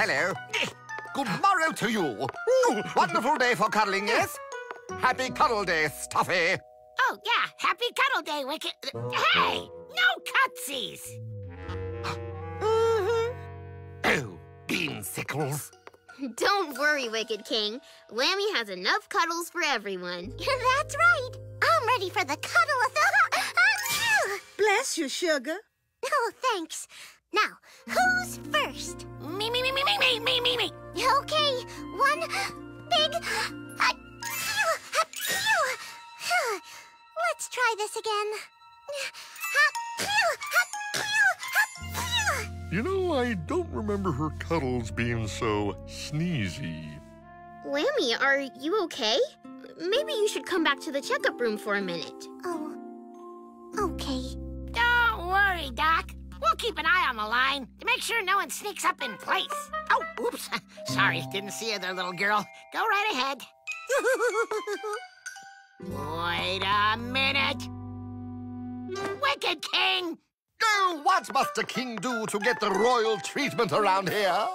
Hello. Good morrow to you. Ooh, wonderful day for cuddling, yes? Happy Cuddle Day, Stuffy. Oh, yeah. Happy Cuddle Day, Wicked. Hey! No cutsies! Oh, beansickles. Don't worry, Wicked King. Lambie has enough cuddles for everyone. That's right. I'm ready for the cuddle of the... Bless you, sugar. Oh, thanks. Now, who's first? Me, me, me, me, me, me, me, me. Okay, one big... Let's try this again. You know, I don't remember her cuddles being so sneezy. Lambie, are you okay? Maybe you should come back to the checkup room for a minute. Oh, keep an eye on the line to make sure no one sneaks up in place. Oh, oops. Sorry, didn't see you there, little girl. Go right ahead. Wait a minute. Wicked King! Oh, what must a king do to get the royal treatment around here?